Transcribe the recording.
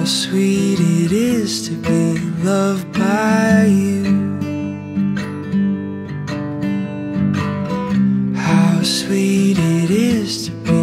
How sweet it is to be loved by you. How sweet it is to be